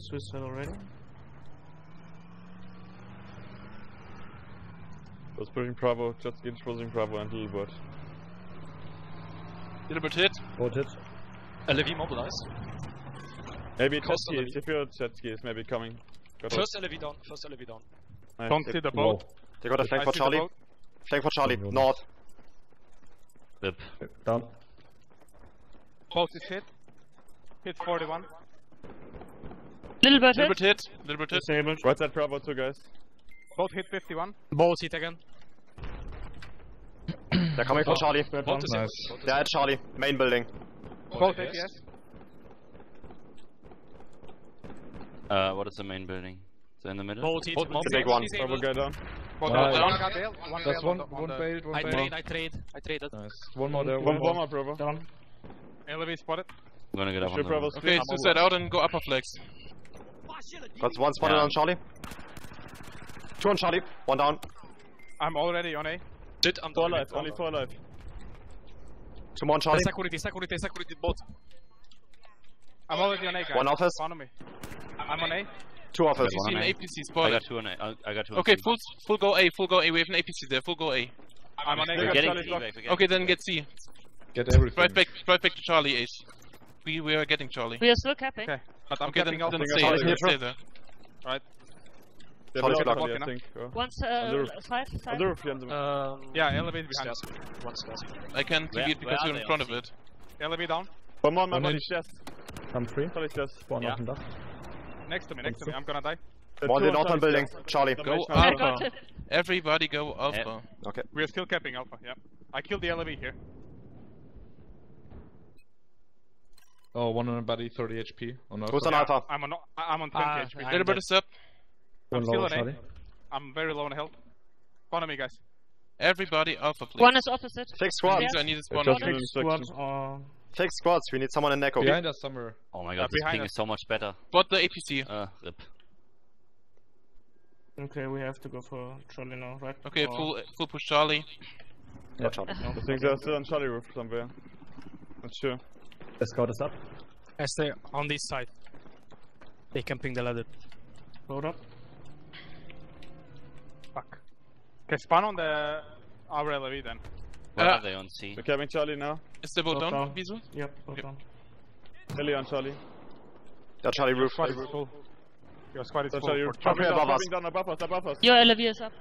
suicide already. Was pushing Bravo, just get pushing Bravo and little bird. Little bird hit. Both hit. LV mobilized. Maybe jet Cost skis, if your jet ski is maybe coming. Got First LV down. First LV down. Nice. Don't see the boat. They got a flank I for Charlie. boat. Flank for Charlie. Don't North. Down. Boat is hit. Hit 41. Little bird Little bird hit. Little bird hit. Disabled. Right side Bravo two guys. Boat hit 51. Both hit again. They're coming for Charlie. Both is Nice. They're at Charlie. Main building. Boat hit, yes. Uh, what is the main building? Is it in the middle? Both hit. Both The big one. Bravo guy down. Boat Nice. down. One bailed. One That's bailed one, on the- on one the- bailed, one I bailed. trade. I trade. I traded. Nice. One more there, One one more. Bravo. Down. LV spotted. I'm gonna get up on the Bravo roof. Okay, suicide out and go upper flex. Got one spotted Yeah. on Charlie. Two on Charlie. One down. I'm already on A. Shit, I'm Four alive, only four alive. Two more on Charlie. Security, security, security, both. I'm already on A, guys. One office. Follow me. I'm on A. Two office. You see an APC I got two on A. I I got two on Okay, full full go A, full go A. We have an APC there. Full go A. I'm on A. We're getting Charlie C back. Okay, then get C. Get everything. Drive back, drive back to Charlie, Ace. We we are getting Charlie. We are still capping. Okay. But I'm Okay, then, capping out. then Think stay, Charlie there, neutral. stay there. They're Charlie's blocked, blocked. I think. Oh. Once uh, On the roof. side, On side. the roof, Jens. Um, Yeah, elevator behind. stairs. One stairs. I can't see it because you're in front of it. LV down. One more on my One body, hit. chest. Come free. Charlie's chest. One Yeah. auf dem Dach. Next to me, next to me. I'm gonna die. Uh, One two in northern Charlie's building. Charlie. Go Alpha. got Alpha. it. Everybody go Alpha. Okay. We are still capping Alpha, yeah. I killed the LV here. Oh, one on a body, 30 HP. On Who's on Yeah, Alpha? I'm on, I'm on 20 Ah, HP. Little bird is up. I'm One still lower, on A. Charlie. I'm very low on health. Follow me, guys. Everybody Alpha, please. One is opposite. Fix squads. Please, I need a spawn. Just on an it. Squad or Fix squads. We need someone in Neko. Behind us somewhere. Oh my Uh, god, this behind ping us. is so much better. Spot the APC. Uh, rip. okay, we have to go for Charlie now, right? Okay, Or- full full push Charlie. Yeah, Charlie. I think they're still on Charlie roof somewhere. Not sure. The scout is up. I stay on this side. They can ping the ladder. Load up. Fuck. Okay, spawn on the our LV then. Where Uh, are they on C? We're capping Charlie now. Is the boat Boat down, down. Visu? Yep, load Okay. down. Ellie on Charlie. Yeah, Charlie roof. Squad is full. Your squad is So full. Charlie roof. Charlie. Above us. dropping down above us, above us. Your LV is up.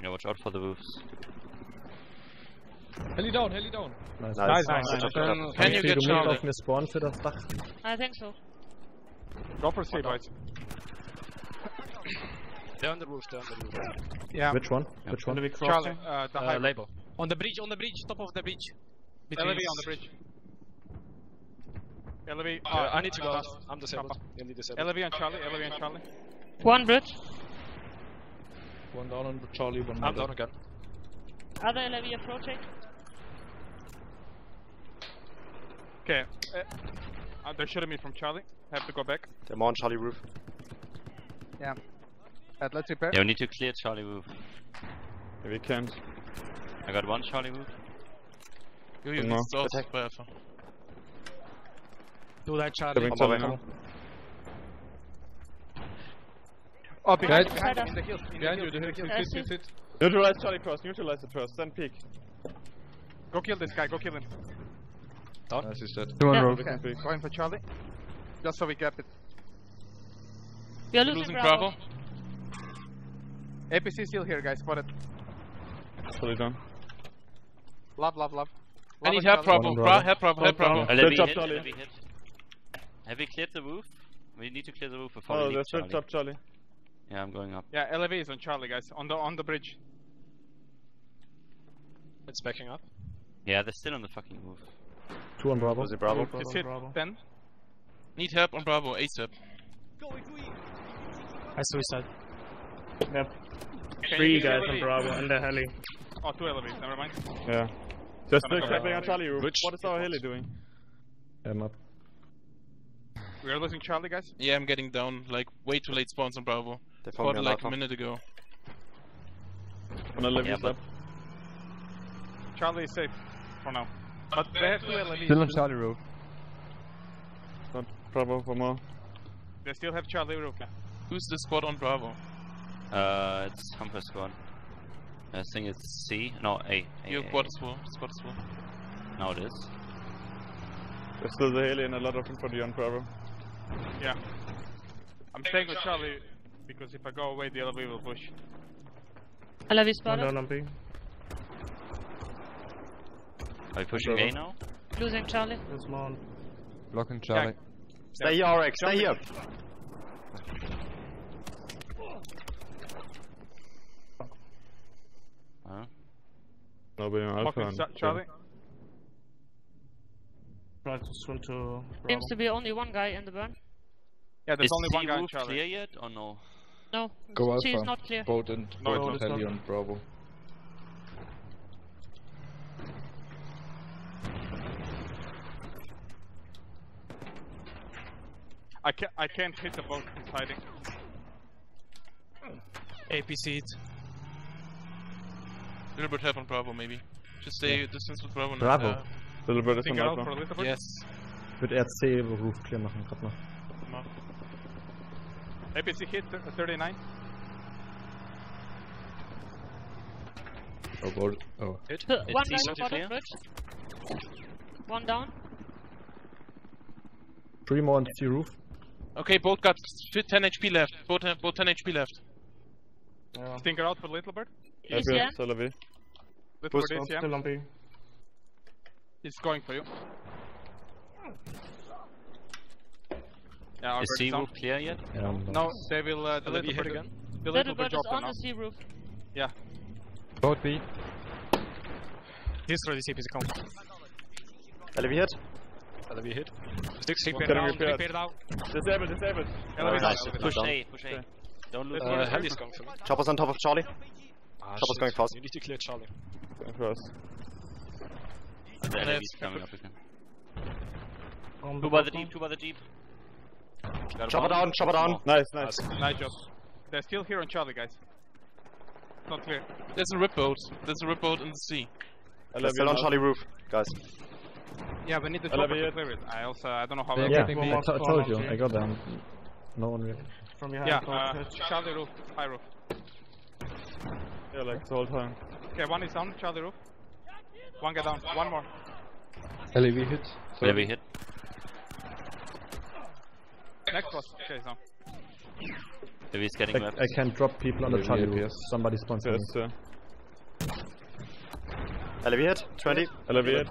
Yeah, watch out for the roofs. Heli down, heli down. Nice. Nice, Nice. nice. Good job, good Then job. can you Viel, get du musst Charlie? auf mir spawnen für das Dach. I think so. Go for C, boys. They're on the roof, they're on the roof. Yeah. Which one? Which one? LV Charlie, crossing. uh, the Uh, high. label. On the bridge, on the bridge, top of the bridge. Between LV on the bridge. LV. Uh, I need to go. uh, I'm disabled. You need disabled. LV on Charlie, LV on Charlie. One bridge. One down on Charlie, one I'm more down again. Other LV approaching. Okay. Uh, uh, they're shooting me from Charlie. Have to go back. They're more on Charlie roof. Uh, let's repair. Yeah, we need to clear Charlie roof. Yeah, we can't. I got one Charlie roof. You, you No. need to Attack. by Alpha. Do that, Charlie. Capping On Charlie my way. now. Oh, behind, Guys. behind, Side in the hill. In the Behind you, the hit, hit, I hit, see. hit, hit. Neutralize Charlie first, neutralize it first, then peek. Go kill this guy, go kill him. Nice, he's dead. Two on Yeah. roof. We can. Going for Charlie. Just so we get it. We are losing, Losing Bravo. Bravo. APC still here, guys. Spot it. Charlie down. Love, love, love. I Love need and help, Charlie. Bravo. One Bra Bravo. help, Bravo. Help, Bravo. Good Levy job, hit, Charlie. Levy hit. Have we cleared the roof? We need to clear the roof before Oh, we leave that's good Charlie. job, Charlie. Yeah, I'm going up. Yeah, LV is on Charlie, guys. On the on the bridge. It's backing up. Yeah, they're still on the fucking roof. Two on Bravo. Was it Bravo? Bravo, It's hit. Bravo. Then. Need help on Bravo, ASAP. I suicide. Yep. Can Three guys on Bravo and the heli. Oh, two LVs. Never mind. Yeah. Just Coming still on Charlie roof. Which- What is our heli doing? I'm up. We are losing Charlie, guys. Yeah, I'm getting down. Like, way too late spawns on Bravo. They found me Spotted like a minute ago. On the levy Yeah, but- up. Charlie is safe for now. But they have two LVs. Still on Charlie roof. Not Bravo for more. They still have Charlie roof. Yeah. Who's the squad on Bravo? Uh, it's Humper Squad. I think it's C. No, A. A, Your A, squad is full. Squad is full. Now it is. There's still the heli and a lot of infantry on Bravo. Yeah. I'm staying with Charlie because if I go away, the LV will push. i LV One spotted. Down on B. Are we pushing A now? Losing Charlie. There's more Blocking Charlie. Stay here, RX. Stay here. Huh? Nobody on Alpha. Fucking Charlie. Try to swim to Bravo. Seems to be only one guy in the burn. Yeah, there's is only one guy on roof Charlie. clear yet or no? No. Go She is not clear. Boat and No, boat it's and not. on Bravo. I can't. I can't hit the boat. It's hiding. APC it. Little bit help on Bravo, maybe. Just stay distance with Bravo. now. Bravo. Uh, Little bit is Think on out for a Alpha. little bit. Yes. Ich würde RC Roof clear machen, gerade noch. APC hit 39. Oh, boat. Oh. P- Is one C guy not spotted clear? bridge. One down. Three more on C roof. Okay, boat got 10 HP left. Boat, ha- boat 10 HP left. Yeah. Stinger out for Little Bird. Happy, ECM. Tel Aviv. Little Who's Bird I'm ACM. still on B. He's going for you. Yeah, our Is bird C is down. roof clear yet? Ja, und No, they will. Uh, the LV little hit bird, again. The Little little bird bird is on now. the sea roof. Yeah. Boat B. Destroy this APC count. LV hit. LV hit. Six repair Getting down. repaired. Repair down. Disabled, disabled. LV Nice. down, LV Push. A, push A. Don't lose Let's A. go. Uh, heli is coming for me. Chopper's on top of Charlie. Ah, Chopper's shit. going fast. You need to clear Charlie. Going first. And the Left. Coming up again. On Two by the bottom. deep, two by the deep. Got a Chopper bomb. down, chopper down. Nice, nice. Nice job. They're still here on Charlie, guys. Not clear. There's a rip boat. There's a rip boat in the sea. They're still on Charlie roof, guys. Yeah, we need the chopper to hit. clear it. I also I don't know how. Yeah, else- yeah. I more to- told you. I got them. No one really. From behind. Yeah, uh. Charlie roof, high roof. Yeah, like the whole time. Okay, one is down, Charlie roof. One guy down, one more. LAV hit. LAV hit. Next was okay, so. LAV is getting I, left. I can drop people on the Yeah, Charlie yeah, roof. yes. Somebody sponsor me. Yes, uh, LV hit. 20. LAV hit.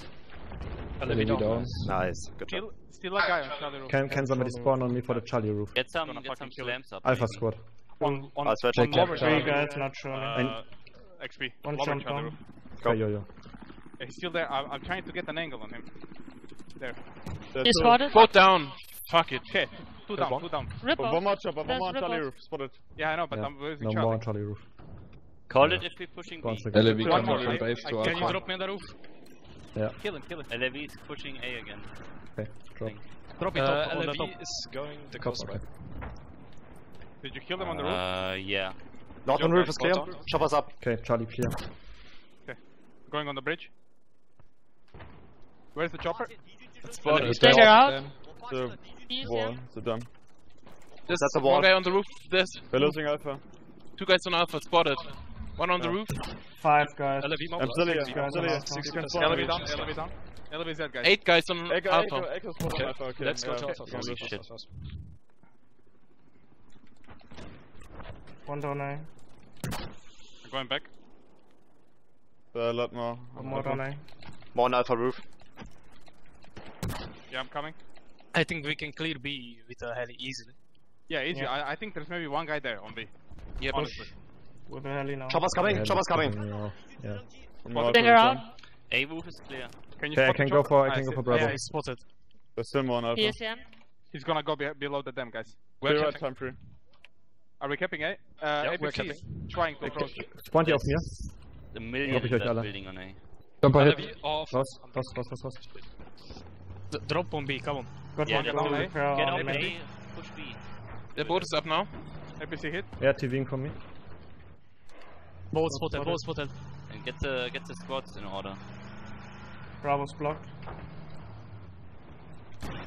LV down. down. Nice. Good job. Still, still a guy on Charlie roof. Can, can somebody spawn on me for the Charlie roof? Get some, get some fucking kill it. slams up. Alpha maybe. squad. On, on, I'll switch. on Check lower. Three Charlie roof. guys not showing. Uh, XP. One lower jump Charlie down. roof. Okay, yo, yo. Yeah, he's still there. I'm, I'm trying to get an angle on him. There. He spotted. Boat down. Fuck it. Okay, two down, two down. Rip off. one more chopper, one more on Charlie roof. Spotted. Yeah, I know, but Yeah. I'm losing No Charlie. more on Charlie roof. Call it if we're pushing One B. second. LAV One coming more, from base to can Can you drop me on the roof? Kill him, kill him. LAV is pushing A again. Okay, drop. Drop it Uh, up on the LV top. is going the coast okay. right. Did you kill them on the roof? Uh, yeah. Northern Job roof is clear. Spot on. Chopper's up. Okay, Charlie clear. Okay. Going on the bridge. Where's the chopper? It's Spotted. Stinger out. The wall. The dump. There's That's a wall. one guy on the roof. There's We're losing Alpha. two guys on Alpha. Spotted. One on the roof. Five guys. LV I'm mobile. still here. Six I'm guys still here. Alpha. You can Six spawn guys. LV me. down, LV down. LV is dead, guys. Eight guys on Echo, Alpha. Echo, Echo spawn on Okay, Alpha. Okay. let's go yeah, to. Alpha Yeah, first. lose. One down A. I'm going back. There are a lot more. One more down A. More on Alpha roof. Yeah, I'm coming. I think we can clear B with a heli easily. Yeah, easy. Yeah. I, I think there's maybe one guy there on B. Yeah, but Honestly. With the heli now. Chopper's coming. Yeah, Chopper's that's coming. getting me off. Yeah. From Alpha Stinger return. out. A roof is clear. Can you Okay, I can the go for I Ah, can go for Bravo. Yeah, he's spotted. There's still more on Alpha. PSM. He's gonna go be below the dam, guys. we're Clear right time free. Are we capping A? Uh, Yeah, we're APC is trying to approach. Spawn die auf mir. The million Hab ich euch alle. building on A. Jumper hit. LV off. Raus, raus, raus, raus, raus. D- Drop on B, come on. Got Yeah, one just down down A. Get on out. A, push B. The boat is up now. APC hit. Hat TVing von mir. Both spotted, both spotted. And get the get the squads in order. Bravo's blocked.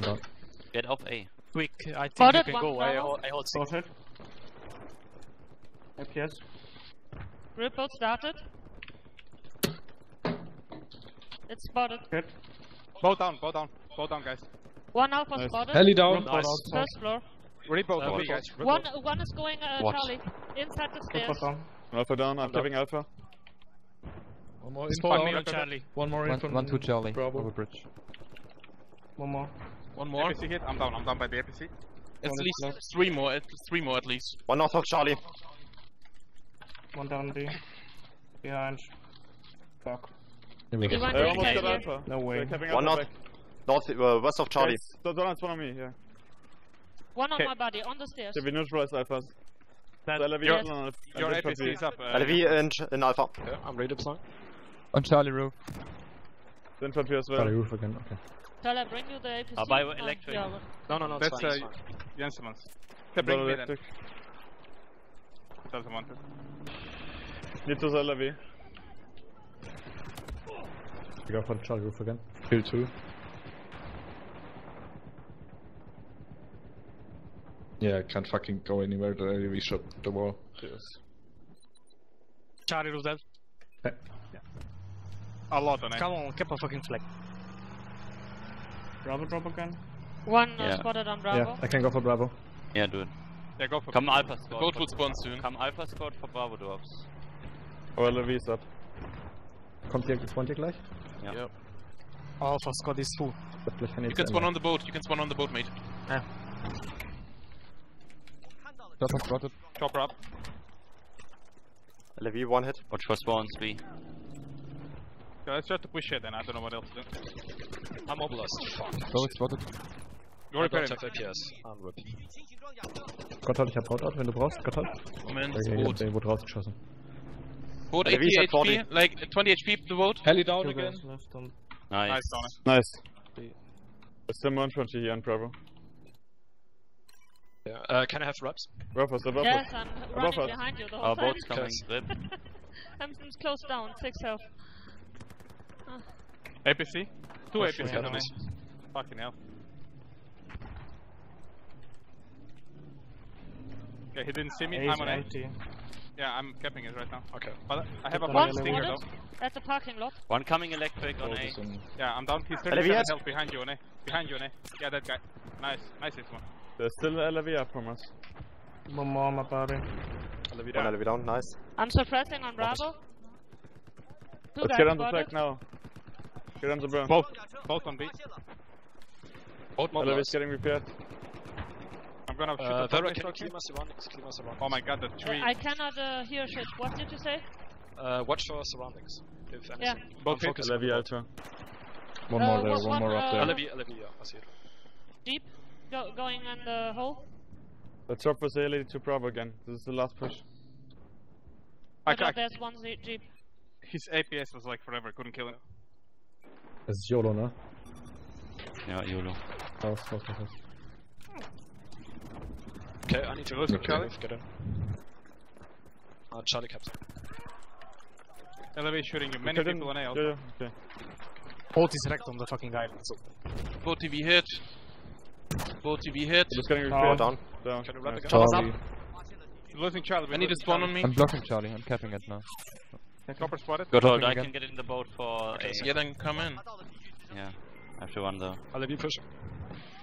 Ja. Get off A. Quick, I think Spotted you can go. I hold, I hold six. Both hit. Ripple started. It's spotted. Hit. Bow down, bow down, bow down, guys. One alpha Nice. spotted. Heli down. Nice. First floor. Repo, Uh, copy, what- guys. One one is going uh, What? Charlie. Inside the Ripple stairs. Down. Alpha down, I'm taking Alpha. One more info. me on. Charlie. One more One, info. one two Charlie. Bravo. Over bridge. One more. One more. APC hit, I'm down, I'm down by the APC. At One least left. three more. At three more at least. One north of Charlie. One down B. Behind. Fuck. Here we go. want almost got? Alpha. No way. One Alpha north. back. North, uh, west of Charlie. Guys, don't, don't on me, yeah. One on Okay. my body, on the stairs. Should we neutralize Alphas? That- So LV Yes. is on Your APC is up. Uh, LV and in Alpha. Okay, I'm redeploying. On Charlie roof. Then for as Charlie roof again. Okay. Shall I bring you the APC? I'll buy Oh, electric. No, no, no, it's That's fine. uh, it's fine. Jensen's. Okay, bring Got me then. electric. Doesn't want it. Need to LV. We go for Charlie roof again. Kill two. Yeah, I can't fucking go anywhere. The LV shot the wall. Charlie roof dead. A lot on it. Come on, keep a fucking flag. Bravo drop again. One uh, Yeah. spotted on Bravo. Yeah, I can go for Bravo. Yeah, do it. Yeah, go for Come Alpha The squad. boat for- will spawn soon. Come Alpha squad for Bravo drops. Oh, LV is up. Kommt hier, spawnt ihr gleich? Yeah. Alpha squad is full. Das vielleicht You can spawn on the boat. You can spawn on the boat, mate. Doppel spotted. Chopper up. LV one hit. Watch for spawns B. Okay, let's try to push it then. I don't know what else to do. I'm mobilized. Fuck. Doppel spotted. Go I repair don't him. have APS. I'm rip. Gotthard, ich hab Rotout, wenn du brauchst. Gotthard. Moment, Okay, boat. der wurde rausgeschossen. Boat LV 80 said 40. HP, like 20 HP the boat. Heli down Two again. guys left on. Nice. Nice, down it. Nice. There's still more infantry here on Bravo. Yeah. Uh, can I have reps? Buffers, the buffers. Yes, I'm running us. behind you the whole Our time. boat's coming. Rip. I'm I'm close down, six health. APC? Two Push APC me. on me. Fucking hell. Okay, he didn't see me. A I'm is on A. empty. Yeah, I'm capping it right now. Okay. But I have a One fucking stinger though. at the parking lot. One coming electric on A. Yeah, I'm down. He's LV 37 health behind you on A. Behind you on A. Yeah, that guy. Nice. Nice this one. There's still LV up from us. One more on my body. One LV down. Nice. I'm suppressing on Bravo. Two Let's get on the spotted. track now. Get on the burn. Both. Both on B. Boat LV is getting repaired. I'm gonna shoot Uh, the Vera, can you mid surroundings? Clear surroundings. Oh my god, the Uh, tree. I cannot uh, hear shit. What did you say? Uh, watch for surroundings. If anything. Yeah. Both I'm hit. focusing on LV. Ultra. One Uh, more there, one- one more one, up uh, there. LV, LV, yeah, I see it. Deep. Go, going in the hole. Let's drop for to Bravo again. This is the last push. I, But, I, there's one ze- jeep. his APS was like forever. Couldn't kill him. It's ist YOLO, ne? Yeah, YOLO. Raus, raus, raus, raus. Okay, I need to lose okay. Charlie? Get in. Uh, Charlie captain. LV is shooting you. Many people on A Yeah, also. yeah, okay. Boat is wrecked on the fucking island. So Boat TV hit. Boat TV hit. Just getting Oh. Go repaired. down. Down. Can you run Nice. Charlie. Losing Charlie. I need to spawn on me. I'm blocking Charlie. I'm capping it now. Copper spotted. Good hold, I again. can get in the boat for Okay, A. Yeah, then come in. Yeah. I have to run though. LV pushing.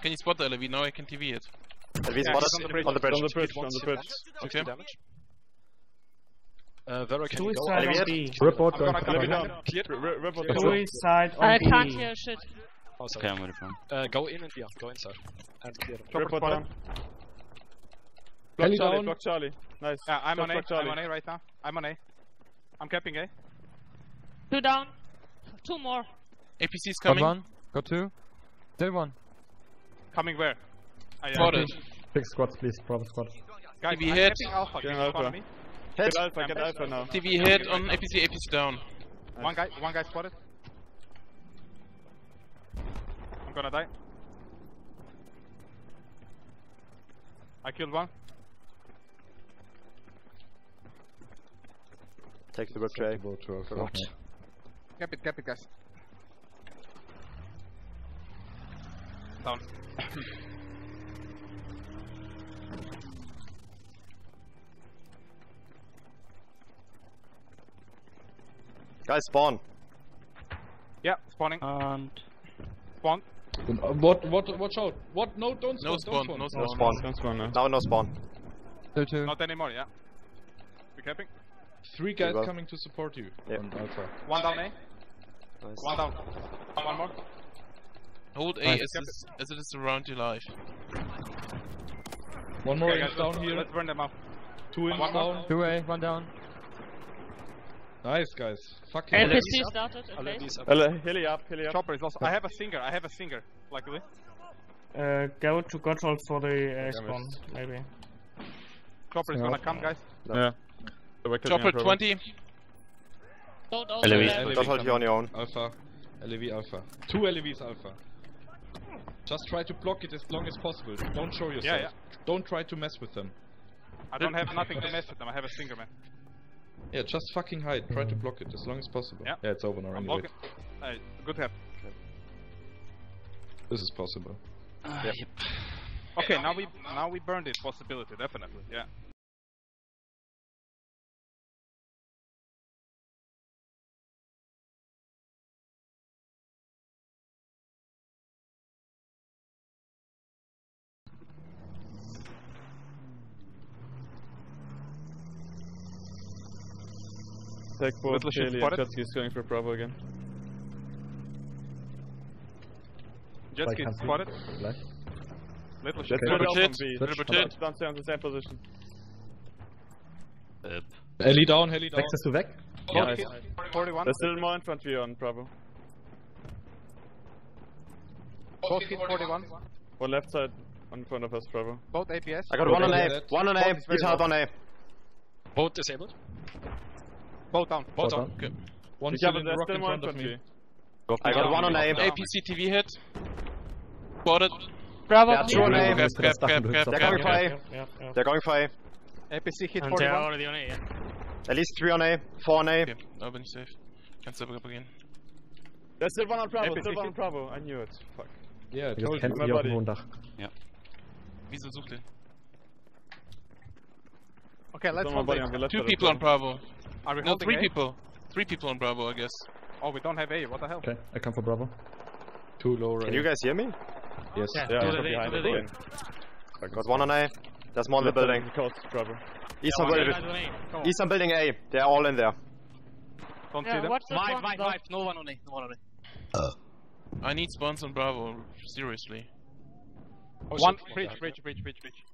Can you spot the LV? Now I can TV it. LV Yeah, spotted on the bridge. on the bridge. On the bridge, on the hit bridge. Okay. damage. Uh, Vera, can Two you is go? side LV on hit. B. Ripboard I'm going gonna for come LV in. down. Cleared. R- Rip out. Two is side on I B. can't hear shit. Oh, sorry. Okay, I'm with it from. Uh, go in and beyond. Go inside. And clear them. Chopper Rip out Block Charlie, down. block Charlie. Nice. Yeah, I'm Just on A. block I'm on A right now. I'm on A. I'm capping A. Two down. Two more. APC is Got coming. one. Got two. Still one. Coming where? Yeah. Spotted. Six squads, please. Bravo squad. Guys, TV I'm hit. Alpha. Can Getting you spawn Alpha. me? Hit. Get Alpha, get Alpha now. TV hit on APC. APC down. One guy, one guy spotted. gonna die. I killed one. Take the boat tray. Watch. Cap it, cap it, guys. Down. guys, spawn. Yeah, spawning. And spawn. What? What? Watch out! What? No, don't spawn. No don't spawn, spawn. no No spawn. spawn. Don't spawn now. Now no spawn. Still two. Not anymore, yeah. We capping. Three guys well. coming to support you. Yeah. On Alpha. One down A. Nice. One down. One more. Hold A Nice. as, is, as it is around your life. One more Okay, guys, down let's, here. let's burn them up. Two in One more. down. Two A, one down. Nice guys. Fucking. NPC started in base. Heli, heli up, heli up. Chopper is also. I have a stinger. I have a stinger. Luckily. Uh, go to control for the uh, spawn, maybe. Chopper is gonna come, guys. Yeah. So we're Chopper 20. Don't also LAV. there. LAV Don't hold you on coming. your own. Alpha. LAV Alpha. Two LAVs Alpha. Just try to block it as long as possible. Don't show yourself. yeah. Don't try to mess with them. I don't have nothing to mess with them. I have a stinger, man. Yeah, just fucking hide. Try to block it as long as possible. Yeah. Yeah, it's over now. I'm Anyway. blocking. Hey, good help. This is possible. Uh, Yep. yep. Okay, now we now we burned it. Possibility, definitely. Yeah. Take both Little ship heli and spotted. jet going for Bravo again. Jet ski Like spotted. Left. Little Jet ship. ski Triple up tit. on B. Triple Don't- stay on the same position. Up. Heli down, heli down. Wechselst du weg? Both hit. 41. There's still more in front of on Bravo. Both hit 41. One left side on front of us, Bravo. Both APS. I got one on A. One on A. Both is very He's hard on A. Both disabled. Both down. Both on. Okay. One Be still careful, in the there's rock still in more in front of front of me. you. I got one on A. APC TV hit. Spotted. Bravo. Yeah, two on A. Cap, cap, cap, cap, They're going for. A. They're going for A. APC hit And they're 41. already on A, yeah. At least three on A. Four on A. Okay, now bin ich safe. Kannst du aber gehen. There's still one on Bravo, APC. still one on Bravo. I knew it. Fuck. Yeah, I told you. my hohen Dach. Wieso sucht den? Okay, let's Someone hold body A. on the left Two people on Bravo. Are we No, three A? people. Three people on Bravo, I guess. Oh, we don't have A. What the hell? Okay, I come for Bravo. Two low Can right. you guys hear me? Yes. Yeah, do I'm from behind the the building. Got one on A. There's more in the building. of the coast, Bravo. Eastern They're building. not on A. Come on. Eastern building A. They're all in there. Don't see Yeah, them. watch this one. No one on A. No one on A. Uh. I need spawns on Bravo, seriously. Oh, One bridge, bridge, bridge, bridge, bridge.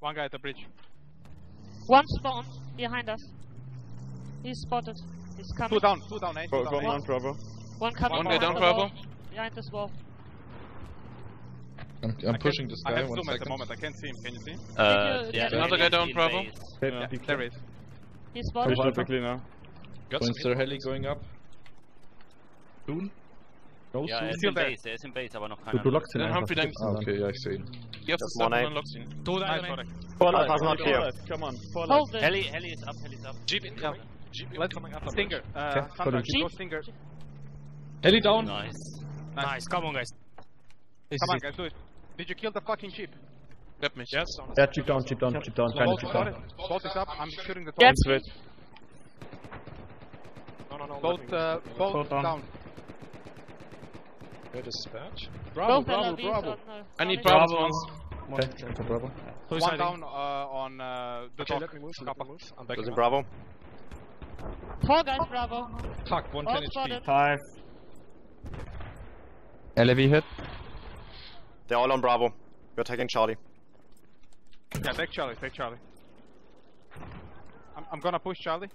One guy at the bridge. One spawn behind us. He's spotted. He's coming. Two down, two down, eh? Two Go, down, go eh? Bravo. One coming One guy behind down the Bravo. wall. Behind this wall. I'm, I I'm pushing this I guy. have One zoom at the moment. I can't see him. Can you see? Uh, Did yeah, Another guy down in Bravo. base. Yeah, be there clear. is. He's Push spotted. perfectly now. Got When's their heli going up? Soon? No, Ja, er soon? ist Still in. Base, er ist in Base, aber noch Du, keiner. du lockst ihn Dann. Humphrey dann- gibst Ah, okay, ja, ich sehe ihn. Geh auf Just das one Dach A. und unlockst ihn. Nice, sorry. Four Alpha's not Four here. Come on. Four left. Heli, Heli ist up, Heli ist up. Jeep incoming. Jeep Let's incoming up. Stinger. Uh, Okay, go Stinger. Heli down! Nice. Nice, come on, guys. Come on, guys, do it. Did you kill the fucking jeep? Grab mich. Yes. Ja, Jeep down, Jeep down, Jeep down. Keine Bolt, Jeep down. it. Bolt is up. I'm shooting the top. Yep. No, no, no. Bolt, uh, bolt Bolt down. Down. Where dispatch? Both LRVs on uh, I need Charlie. Bravo spawns. Okay, I for Bravo. One down uh, on uh, the Okay, dock. let me move. Let me move. I'm backing Losing. Bravo. Four guys, Bravo. Fuck, one All 10 HP. Five. LAV hit. They're all on Bravo. We're taking Charlie. Yeah, take Charlie, take Charlie. I'm, I'm gonna push Charlie.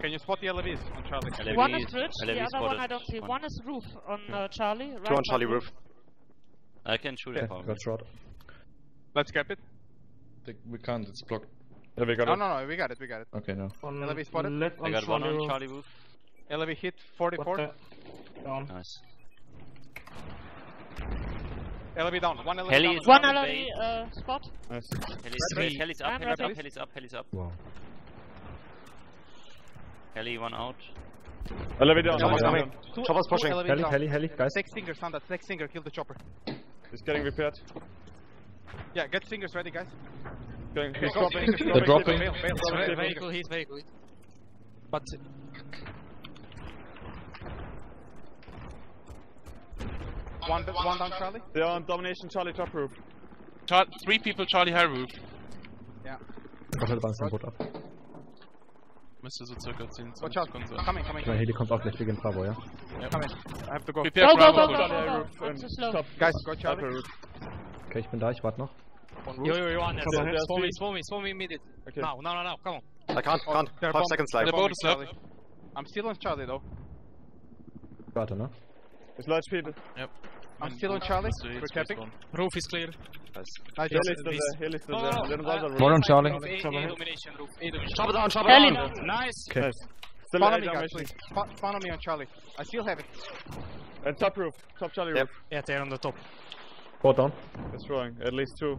Can you spot the LVs on Charlie? LAV One is bridge, LAV the other one. I don't see. One is roof on uh, Charlie. Right Two on Charlie roof. I can shoot Okay, it. probably. got shot. Let's cap it. We can't, it's blocked. Yeah, we got No, it. no, no, we got it, we got it. Okay, no. On LAV spotted. left I on got one Charlie on roof. Charlie roof. LV hit 44. Down. Nice. LV down. One LV Heli down. is One on uh, spot. Nice. Heli's, Ready. Heli's up, Heli's up. Heli's up, Heli's up. Wow. Heli, one out. Elevator, no, chopper's coming. Two, chopper's pushing. Heli, heli, heli, guys. Take stinger, standard. Take stinger, kill the chopper. He's getting repaired. Yeah, get stingers ready, guys. Going, he's dropping. They're dropping. Bail, he's very he's. But. One, one, one down, Charlie? They are on domination, Charlie, top roof. Char three people, Charlie, high roof. Yeah. Müsste so circa 10 Watch out. Sekunden sein. Coming, coming. Ich meine, Heli kommt auch gleich wegen Bravo, ja? Coming. I have to go. Prepare Go, go, go, go, go, go. I'm and too slow. top Guys, go Charlie. roof. Okay, ich bin da, ich warte noch. Yo, yo, yo, Anders. On, Spawn me, spawn me, spawn me immediate. Okay. Now, now, now, now, come on. I can't, Oh, can't. Five bomb- seconds left. The boat is up. Charlie. I'm still on Charlie though. Warte, ne? It's large people. I'm still on Charlie. We're capping. Roof is clear. Nice Heli job. is still there. Heli is still No, there. no, Let them no. run the Uh, roof. More on Charlie. Roof, A, A domination, roof, A domination. Chop it down, chop it down. down. Nice. Okay. Nice. Still Follow me, guys, please. Follow me on Charlie. I still have it. And top roof. Top Charlie Yep. roof. Yeah, they're on the top. Boat down. Destroying. At least two.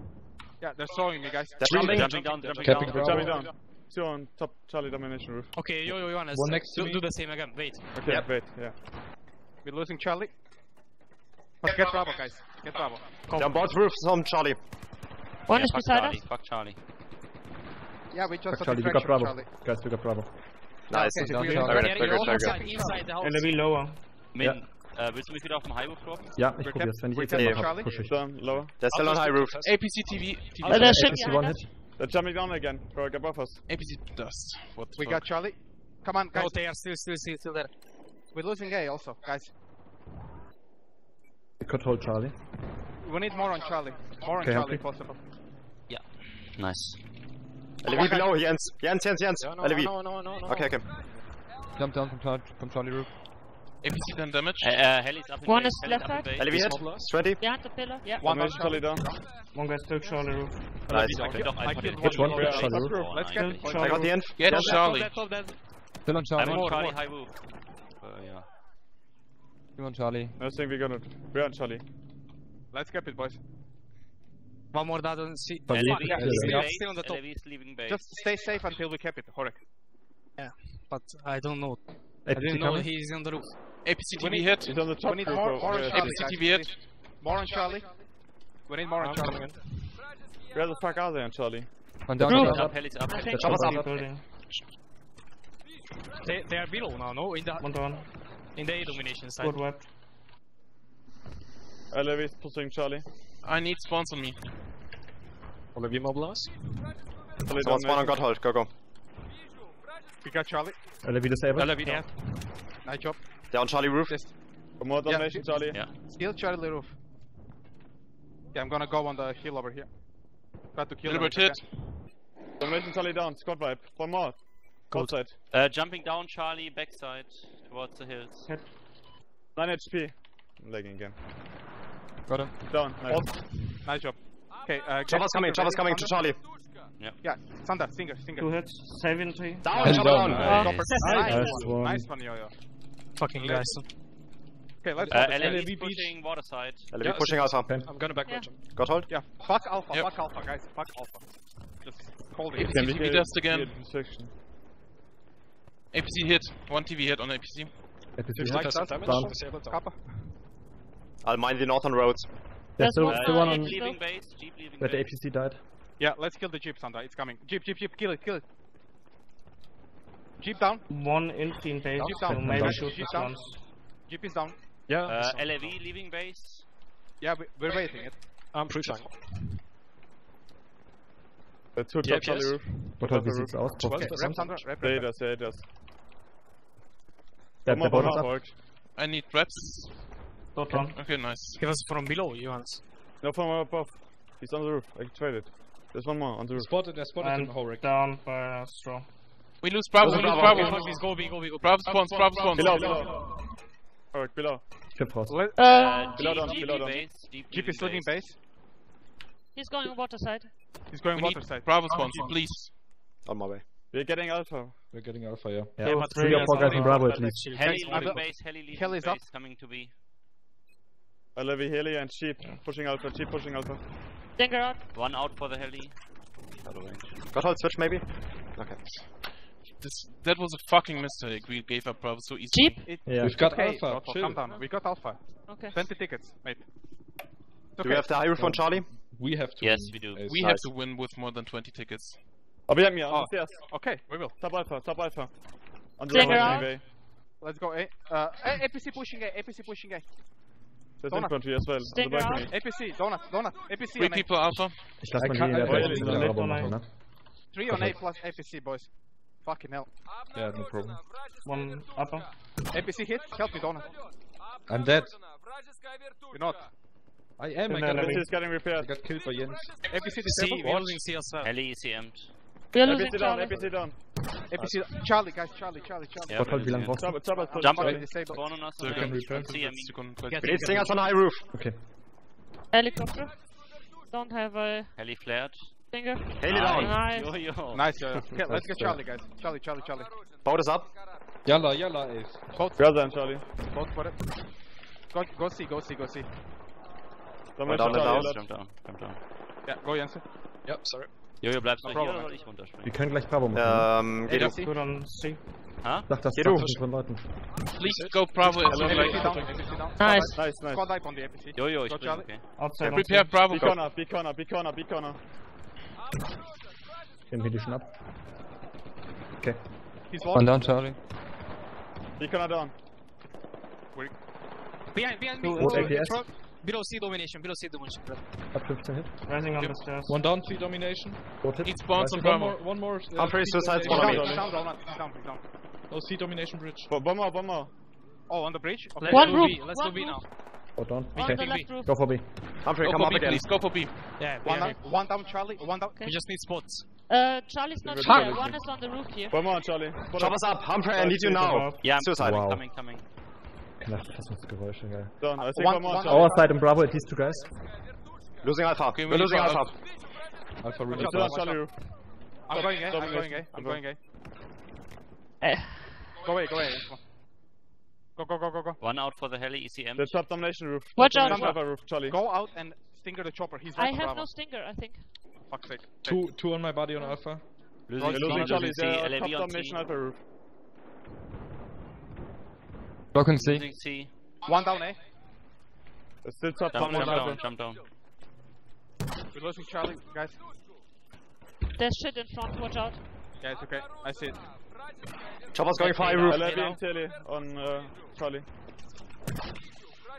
Yeah, they're throwing me, guys. They're Jumping, jumping. jumping down, jumping down. They're Bravo. jumping down. Two on top Charlie domination roof. Okay, yo, yo, Johannes. One next to do, me. do the same again. Wait. Okay, Yep. wait, yeah. We're losing Charlie. But get Bravo, guys. Get Bravo. They're on both roofs on Charlie. One Yeah, is fuck beside Charlie, us. fuck Charlie. Yeah, we just Fuck got Charlie, we got Bravo. Charlie. Guys, we got Bravo. Nice. Okay, Very we- good, we- very They're good, very good. inside, inside the lower. Min, äh, willst du mich wieder auf dem Highway droppen? Ja, ich We're probier's. Wenn ich we're jetzt capping mache, push ich. Down, lower. They're still on high roof. APC TV. TV Uh, there's ship APC behind one us. hit. They're jumping down again. Bro, get above us. APC dust. What the We fuck? got Charlie. Come on, guys. No, they are still, still, still, still there. We're losing A also, guys. We could hold Charlie. We need more on Charlie. More on Okay, Charlie, okay. possible. Yeah. Nice. LV below, Jens. Jens, Jens, Jens. No, no, LV. no, no, no, no. Okay, okay. Jump down from Charlie, from Charlie roof. APC done damage. Äh, äh, uh, Heli's up in One base, is Heli's left side. LV hit. 20. Behind the pillar. Yeah. One down Domination Charlie down. One guy still Charlie roof. Nice. Ich könnte doch einfach Which one? Charlie roof. roof. Let's nein. get. Charlie I got the end. Get Charlie. dead, top dead. Still on I'm Charlie. on Charlie high oh, roof. Äh, ja. Still on Charlie. I think we're gonna. We're on Charlie. Let's cap it, boys. One more down on C. But Uh, yeah, he's yeah. still- still on the top. Leaving base. Just stay safe until we cap it, Horek. Yeah, but I don't know. I didn't know coming. he's on the roof. APC We TV hit. He's on the top We need more, more on Yeah, Charlie, APC. TV hit. More on Charlie. We need more on Charlie. Where the fuck are they on Charlie? One down, Heli's Charlie. up, Heli's up. I Heli's think up. Chop us Charlie up. building. They, they are below now, no? In the One down. In the A domination side. Good web. LV is pushing Charlie. I need spawns on me. LV mobilize. Charlie Someone's one on domination. Gotthold. Go, go. We got Charlie. LV disabled. LV down. Nice job. They're on Charlie roof. One more domination Yeah. Charlie. Yeah. Still Charlie roof. Yeah, I'm gonna go on the hill over here. Try to kill them Gilbert if I hit. can. Domination Charlie down. Squad vibe. One more. Outside. Uh, jumping down Charlie, backside, towards the hills. Hit. 9 HP. I'm lagging again. Got him. Down. Nice. Nice job. Okay, uh, get Chopper's coming. Singer Chopper's coming to Charlie. Yeah, Sander, Singer, Singer. Two hits. 70. Down, He's chopper down. down. Uh, Nice, Nice nice, one. nice one, Yo-Yo. Fucking guys. Okay, let's Uh, go. LAV is pushing water side. LV pushing Alpha. I'm gonna back Yeah. Gotthold. Yeah, fuck Alpha, Yep. fuck Alpha, guys, fuck Alpha. Just hold it. APC TV dust again. Here, distraction. APC hit. One TV hit on APC. APC Like hit. that. Down. Kappa. I'll mine the northern roads. There's still, one. still Uh, one on Jeep leaving base, Jeep leaving where the base. APC died. Yeah, let's kill the Jeep, Sander. It's coming. Jeep, Jeep, Jeep, kill it, kill it. Jeep down. One in team base. Jeep So down. maybe shoot Jeep down. Jeep is down. Yeah. Uh, LAV leaving base. Yeah, we, we're waiting it. I'm free flank. Uh, two top Charlie roof. What Top wie roof. sieht's aus? Post. Okay, rep Sander, rep, Yeah, rep, rep. does, yeah, he does. Der, One der more Boot ist on ab. Hulk. I need reps. Dot one. Okay, nice. He was from below, Johannes. No, from above. He's on the roof. I traded. There's one more on the roof. Spotted, der spotted And den Horik. down by straw. We lose Bravo, we lose Bravo. Please go B, go B, go Bravo spawns, Bravo spawns. Below, below. Alright, below. Schiff raus. Uh, Uh, Below Jeep, down, below down. base, Jeep, Jeep is leaving base. he's going water side. He's going We water side. Bravo spawns, please. On my way. We're getting Alpha. We're getting Alpha, yeah. Yeah, Yeah, but three or really four guys in Bravo about at that least. actually. Heli Guys, leaving base, Heli leaving Heli base, up. coming to B. I love Heli and Sheep. Pushing Alpha, Sheep pushing Alpha. Dinger out. One out for the heli. Out of range. Gotthold switch maybe? Okay. This, that was a fucking mistake. We gave up Bravo so easily. Jeep. It, Yeah. We've got okay, Alpha, Otto, chill. Calm down. We got Alpha. Okay. 20 tickets, mate. Do we have the high roof on Charlie? We have to. Yes, we do. Ace. We Nice. have to win with more than 20 tickets. Oh, behind me, on Oh. the stairs. Okay, we will. Top Alpha, top Alpha. On the Stinger right Let's go A. Uh, APC pushing A. APC pushing A. There's Donut. infantry as well. On the Stinger out. balcony. APC, Donut, Donut, APC Three on A. people Alpha. Ich lasse I mal can't- in der I Base really in don't der know. Rabo machen, ne? Three on A plus APC, boys. Fucking hell. Yeah, no problem. One upper. APC hit, help me, Donut. I'm dead. You're not. I am. I got, no, APC is getting I repaired. got killed by Jens. APC C, disabled. we're losing C as well. Heli ECM'd. We're losing APC down, Charlie. APC down. APC, ah. Charlie, guys, Charlie, Charlie, Charlie. Yeah, Gotthard, wie lange brauchst du? Chopper, chopper, chopper. Jump Charlie on. on us. So can return on C, I mean. Second We need on high roof. Okay. Helicopter. Don't have a Heli flared. stinger. Heli down. Nice. Yo, yo. Nice, yeah. Okay, let's get Charlie, guys. Charlie, Charlie, Charlie. Boat is up. Yalla, yalla, Ace. Gaza and Charlie. Both for it. Go, go see, go see, go see. Domination down and down. Jump down, jump down. Yeah, go Jensen. Yep, sorry. Jojo, bleibst No du hier oder soll ich runterspringen? Wir können gleich Bravo machen. Ähm, geh du. APC. Good on C. Ha? Sag das sag du. das von Leuten. Please go Bravo. Nice. Nice, nice. Squad on the APC. Jojo, ich Charlie. okay. Outside prepare C. Bravo. Be corner, be corner, be corner, be corner. Den hit ich schon ab. Okay. He's one. down, Charlie. Be corner down. Behind, behind me. Rot APS. Below C domination, below C domination. Ab 15 Hit. Rising on the stairs. One down, three domination. Rot Hit. It spawns on One more, one more. uh, Humphrey, C suicide He's domination. down, Charlie. he's down, down, down. No, C domination bridge. Bo- One more, one more. Oh, on the bridge? Okay. Let's One do roof, B. Let's one do B now. roof. Rot down. On Okay. the left roof. Go for B. Humphrey, Go come for up B, again. please. Go for B. Yeah, One behind. down, one down, Charlie. One down. We just need spots. Uh, Charlie's not here. One is on the roof here. One more, Charlie. Spot Chopper's up. Humphrey, I need you now. Yeah, I'm Suicide. Wow. coming, coming. Verfassungsgeräusche, geil. Done. I think One- one more, one- Charlie. Our side and Bravo at these two guys. Losing Alpha. Okay, we We're need losing to- Alpha. Alpha really Still on fast. Charlie roof. I'm going, eh? I'm going, eh? I'm going, eh? Eh. Go away, go away. Go, go, go, go, go. One out for the heli E ECM. The top domination roof. Watch Top out, domination Alpha roof, Charlie. Go out and stinger the chopper. He's I have Bravo. no stinger, I think. Fuck's sake. Two, two on my body on Alpha. Losing We're losing Charlie. losing They're top LAV on C. domination Alpha roof. Broken Losing C. One down, eh? It's still top Jump, jump down, jump down. We're losing Charlie, guys. There's shit in front, watch out. Yeah, it's okay. I see it. Chopper's going for high roof. LAV and Tele on uh, Charlie.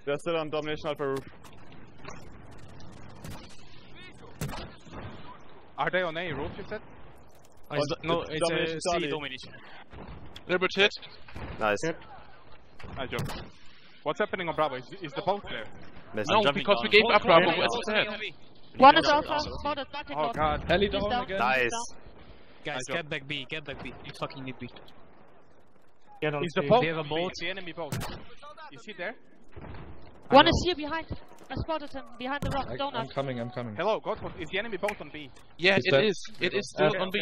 They're still on domination Alpha roof. Are they on A roof, you said? Oh, it's One- no, it's it's domination a C Charlie. domination. Liberty hit. Nice. Nice job. What's happening on Bravo? Is, is the boat there? Missed. No, jumping because we gave up Bravo. Heavy, What's heavy, that? One is jump alpha, spotted, bucket Oh god. Heli He's down down. again. Nice. Guys, get back B, get back B. You fucking need B. Get on Is the boat? They have a boat. The enemy boat. Is he there? One is here behind. I spotted him behind the rock. I, I'm Donut. coming, I'm coming. Hello, Godford. Is the enemy boat on B? Yeah, Is it that- is. It is still Okay. on B.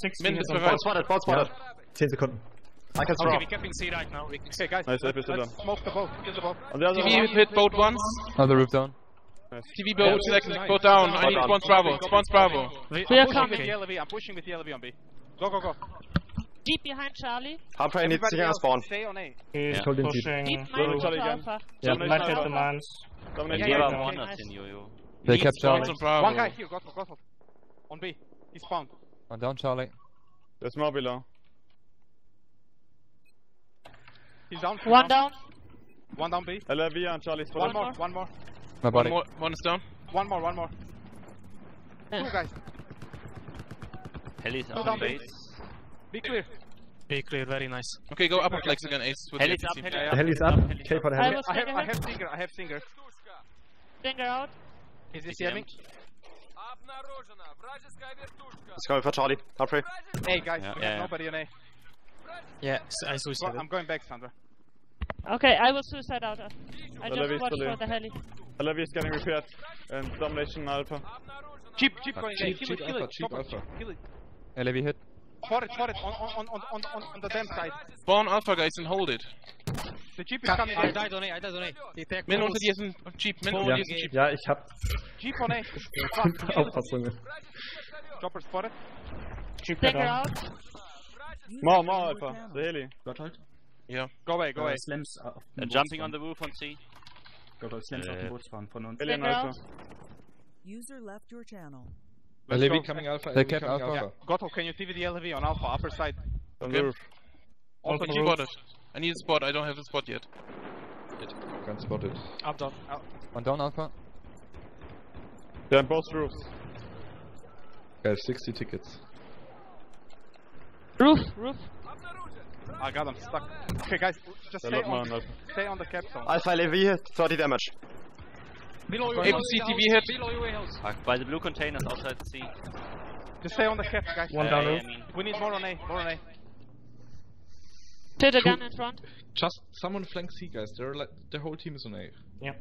60 Minutes is. Boat spotted. Boat spotted. 10 Sekunden. I can throw. Okay, we're capping C right now. We can Okay, guys. Nice, let's, APC let's down. smoke the boat. Kill the boat. On the other TV one. hit boat once. Another roof down. TV boat Yeah, second. nice. Boat down. I need down. spawns Bravo. Spawns Bravo. We, We are coming. with the LV. I'm pushing with the LV on B. Go, go, go. Deep behind Charlie. Humphrey needs Everybody stinger else, spawn. Stay on A. He's Yeah. Hold him deep. pushing Deep Go mine Charlie to again. alpha. Yeah. might hit the mines. Domination Yeah, You yeah, have yeah. one Nice. us in Jojo. They kept spawns Charlie. on One guy here. Godford, Godford. On B. He's spawned. One down, Charlie. There's more below. He's down. he's One down. One down B. LAV and Charlie One spotted. more. One more. My One more. One is down. One more. One more. Two guys. Heli's on down, base. Be clear. B clear, very nice. Okay, go upper flex again, Ace. With the Heli's up, APC. heli Yeah, up. Heli's up. heli's K for the I heli. I have, stinger I have stinger. I have stinger. Stinger out. Is this jamming? It's coming for Charlie. Humphrey. Hey guys, Yeah, we yeah, have yeah. nobody on A. Yeah, s- I Go, suicided. I'm going back, Sandra. Okay, I will suicide out. I just watch for the heli. LAV is getting repaired. And domination Alpha. Cheap, cheap going cheap it, kill alpha, it. cheap Chopper, alpha. Kill it. LAV hit. For it, for it. On, on, on, on, on, on the damn side. Spawn Alpha, guys, and hold it. The jeep is coming I died on A, I died on A. Min Modus- unter dir ist ein Jeep. Min unter dir ist ein Jeep. ja ich hab Jeep on A. Fuck, kill it. Auffassungen. Chopper spotted. Keep it Stinger on. out. More, more Alpha. The heli. Yeah. Go away, go away. Uh, jumping on the roof on C. Uh, Alien Stinger Alpha. User left your channel. Let's LAV go. coming Alpha. They LAV kept coming Alpha. Alpha. Goto, can you TV the LV on Alpha, upper side? On Okay. the roof. Also the G roof. spotted. I need a spot. I don't have a spot yet. Gun spotted. I'm done. One down, Alpha. They're on both roofs. I have 60 tickets. Roof, roof. I got him stuck. Okay, guys, just stay on, mine, stay on the cap zone. Alpha LAV hit, 30 damage. Below your APC house, TV hit. Below your house. By the blue containers outside C. Just stay on the cap, guys. One Uh, down A, roof. I mean. We need more on A, more on A. Did a gun in front. Just someone flank C, guys. They're like, the whole team is on A. Yep.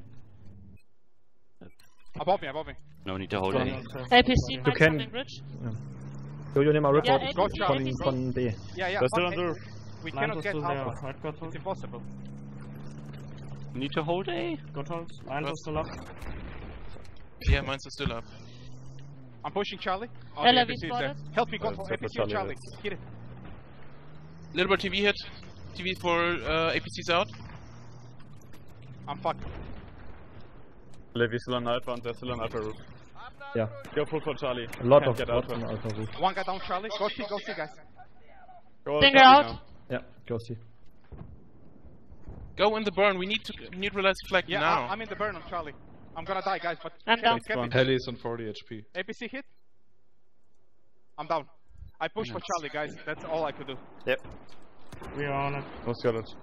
Above me, above me. No need to hold One A. down, APC might can- coming bridge. Do you name a report Yeah, Go, APC, Charlie. APC. from B? Yeah, yeah. They're still on on the roof. We Lines cannot get still there. Right, got It's impossible. Need to hold A. Got hold. Lines are still up. Yeah, mine's are still up. I'm pushing Charlie. Oh, LAV APC is there. Help me, go Uh, for except APC Charlie, Charlie. Hit it. Little bit TV hit. TV for uh, APC's out. I'm fucked. Levi still on Alpha and they're still on Alpha roof. Yeah. Go full for Charlie. A lot Can't of get spots Alpha. on Alpha roof. One guy down, Charlie. Go see, go see, guys. Go Stinger out. now. Yeah, go see. Go in the burn. We need to neutralize flag Yeah, now. I- I'm in the burn on Charlie. I'm gonna die, guys, but I'm down. Please get me. Heli is on 40 HP. APC hit. I'm down. I push for Charlie, guys. That's all I could do. Yep. We are on it. No got it.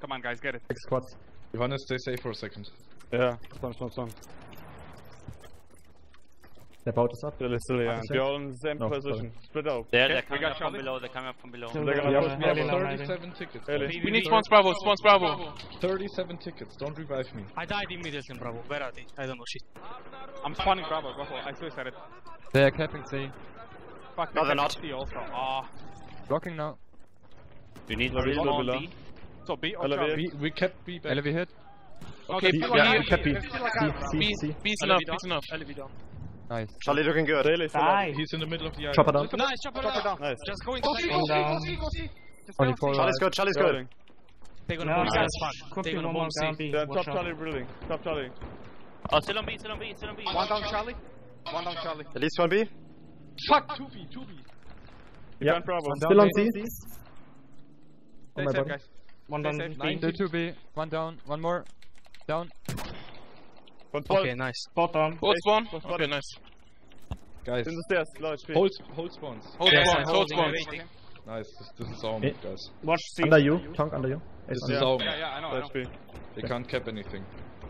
Come on, guys, get it. Six squads. Johannes, stay safe for a second. Yeah. The boat is up. Still, still, yeah. What is We're all in the same No, position. Split out. They're, they're coming up from below. They're coming up from below. They're gonna push me up. 37 tickets. Really? we need spawns Bravo. Spawns Bravo. 37 tickets. Don't revive me. I died immediately, Bravo. Where are they? I don't know shit. I'm spawning Bravo. Go for it. I suicided. They are capping C. Fuck, No, they they're not. see also. Ah. Blocking now. You need Levi three still more on below. B. So B or LAV. Charlie? We, we kept B back. LV hit. Okay, there's B, still Yeah, a B, guy. Cappy. There's still a C, guy. C, B, C. B's LV enough. down. B's enough. LV down. Nice. Charlie looking good. Daily still Die. up. He's in the middle of the island. Chopper down. Nice, chopper Chopper down. down. Nice. Just going to see, the go see, go down. see, go see. Only go four see. Charlie's good, Charlie's good. Going. They're gonna No, bomb guys. C. They're gonna one more bomb C. down B. They're top. Charlie building. Top Charlie. Oh, still on B. Still on B. Still on B. One down, Charlie. One down, Charlie. At least one B. Fuck! 2B, 2B. You can't Bravo. Still on C. Stay Oh my safe, guys. One down. B. Still 2B. One down. One more. Down. One twelve. Okay, nice. Both down. Both spawn. Both Okay, nice. Guys, In the stairs. Low HP. hold, hold spawns. Hold Yes, spawn. I'm Hold holding spawn. everything. Nice. This, this is our move, guys. Watch C. Under you. Tonk under you. This It's is on our Yeah, move. yeah, I know, I know. HP. They can't cap anything.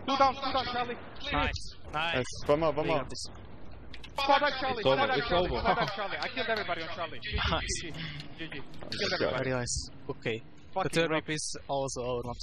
Two down, two down, Charlie. Nice. Nice. Nice. One more, one more. got this. Back, Charlie. It's Squad back, Charlie. over. Back, Charlie. I killed everybody on Charlie. GG, Nice. GG. GG. Killed everybody. Very nice. Okay. The third rough. map is also our map.